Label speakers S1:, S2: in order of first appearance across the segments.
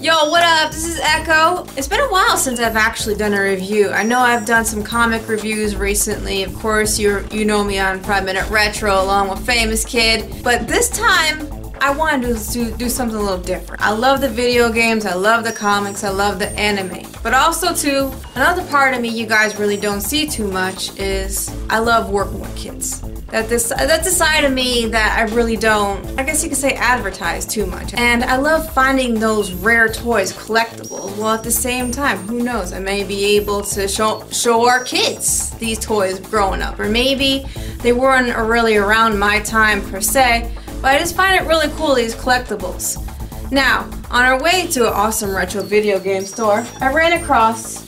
S1: Yo, what up? This is Echo. It's been a while since I've actually done a review. I know I've done some comic reviews recently. Of course, you you know me on 5 Minute Retro along with Famous Kid. But this time, I wanted to do, do something a little different. I love the video games, I love the comics, I love the anime. But also too, another part of me you guys really don't see too much is I love working with kids. That this that's a side of me that I really don't, I guess you could say advertise too much. And I love finding those rare toys, collectibles. Well at the same time, who knows, I may be able to show show our kids these toys growing up. Or maybe they weren't really around my time per se, but I just find it really cool, these collectibles. Now, on our way to an awesome retro video game store, I ran across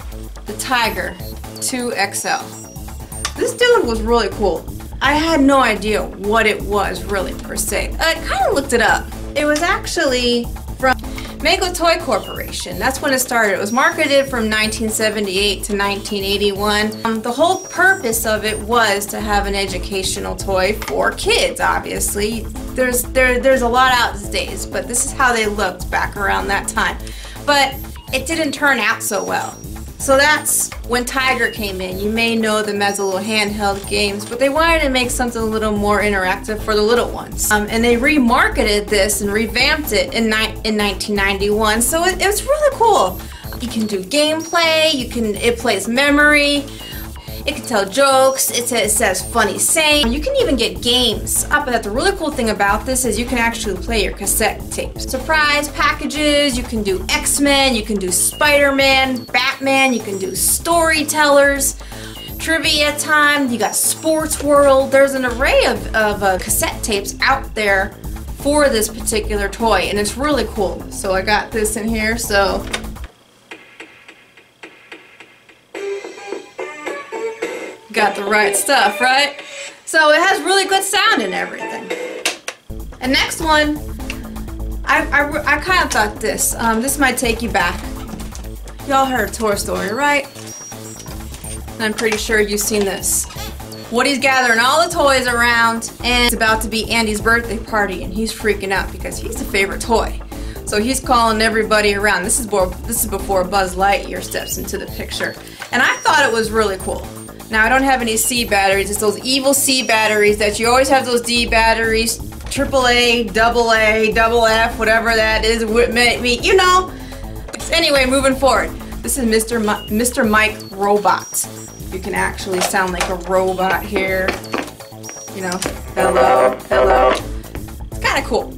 S1: the Tiger 2XL. This dude was really cool. I had no idea what it was really per se. I kind of looked it up. It was actually from Mego Toy Corporation. That's when it started. It was marketed from 1978 to 1981. Um, the whole purpose of it was to have an educational toy for kids, obviously. There's, there, there's a lot out these days, but this is how they looked back around that time. But it didn't turn out so well. So that's when Tiger came in. You may know them as a little handheld games, but they wanted to make something a little more interactive for the little ones. Um, and they remarketed this and revamped it in, in 1991. So it, it was really cool. You can do gameplay, you can it plays memory, it can tell jokes, it says, funny saying. You can even get games. Ah, but the really cool thing about this is you can actually play your cassette tapes. Surprise packages, you can do X-Men, you can do Spider-Man, Batman, you can do storytellers trivia time, you got sports world. There's an array of, of uh, cassette tapes out there for this particular toy and it's really cool. So I got this in here so got the right stuff, right? So it has really good sound and everything. And next one, I, I, I kind of thought this. Um, this might take you back. Y'all heard Toy Story, right? I'm pretty sure you've seen this. Woody's gathering all the toys around and it's about to be Andy's birthday party and he's freaking out because he's the favorite toy. So he's calling everybody around. This is, this is before Buzz Lightyear steps into the picture. And I thought it was really cool. Now I don't have any C batteries. It's those evil C batteries that you always have those D batteries, triple A, double A, double F, whatever that is. Me, you know. Anyway, moving forward. This is Mr. Mi Mr. Mike Robot. You can actually sound like a robot here. You know, hello, hello. It's kind of cool.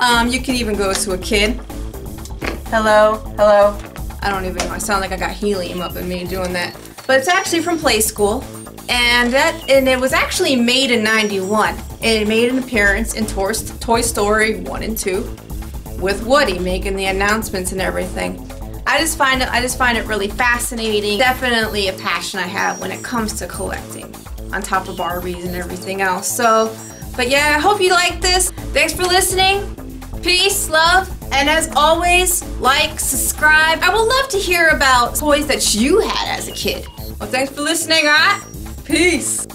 S1: Um, you can even go to a kid. Hello, hello. I don't even know. I sound like I got helium up in me doing that. But it's actually from Playskool. And that and it was actually made in 91. And it made an appearance in Toy Story 1 and 2 with Woody making the announcements and everything. I just find it I just find it really fascinating. Definitely a passion I have when it comes to collecting on top of Barbies and everything else. So, but yeah, I hope you like this. Thanks for listening. Peace, love, and as always, like, subscribe. I would love to hear about toys that you had as a kid. Well, thanks for listening, alright? Peace.